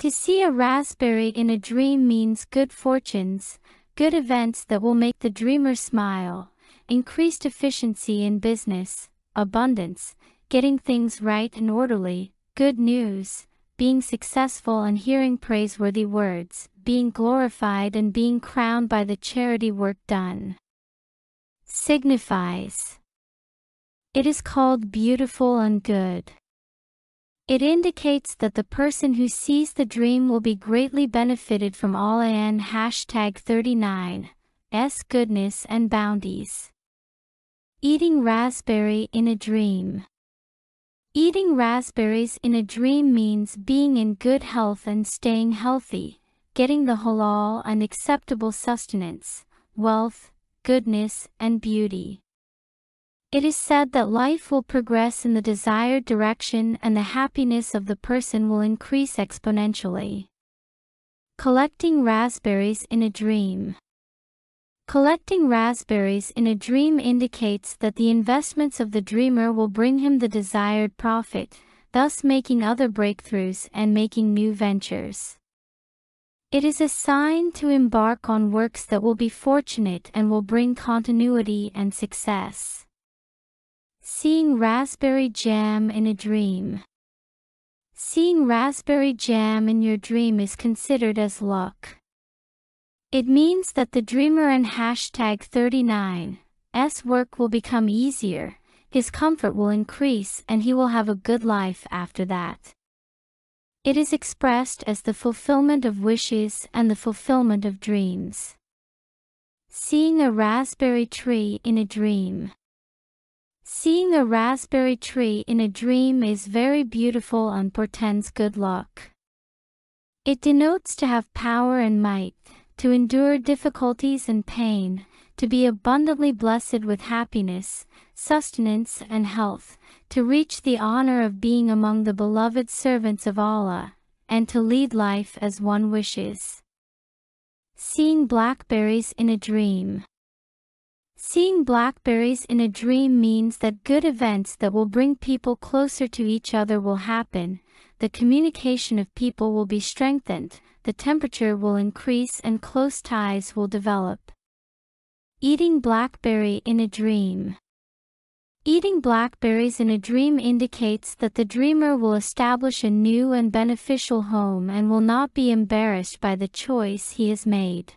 To see a raspberry in a dream means good fortunes, good events that will make the dreamer smile, increased efficiency in business, abundance, getting things right and orderly, good news, being successful and hearing praiseworthy words, being glorified and being crowned by the charity work done. Signifies. It is called beautiful and good. It indicates that the person who sees the dream will be greatly benefited from Allah hashtag 39 s goodness and bounties. Eating raspberry in a dream. Eating raspberries in a dream means being in good health and staying healthy, getting the halal and acceptable sustenance, wealth, goodness, and beauty. It is said that life will progress in the desired direction and the happiness of the person will increase exponentially. Collecting raspberries in a dream. Collecting raspberries in a dream indicates that the investments of the dreamer will bring him the desired profit, thus making other breakthroughs and making new ventures. It is a sign to embark on works that will be fortunate and will bring continuity and success. Seeing raspberry jam in a dream. Seeing raspberry jam in your dream is considered as luck. It means that the dreamer and hashtag 39's work will become easier, his comfort will increase and he will have a good life after that. It is expressed as the fulfillment of wishes and the fulfillment of dreams. Seeing a raspberry tree in a dream. Seeing a raspberry tree in a dream is very beautiful and portends good luck. It denotes to have power and might, to endure difficulties and pain, to be abundantly blessed with happiness, sustenance and health, to reach the honor of being among the beloved servants of Allah, and to lead life as one wishes. Seeing blackberries in a dream. Seeing blackberries in a dream means that good events that will bring people closer to each other will happen, the communication of people will be strengthened, the temperature will increase and close ties will develop. Eating blackberry in a dream. Eating blackberries in a dream indicates that the dreamer will establish a new and beneficial home and will not be embarrassed by the choice he has made.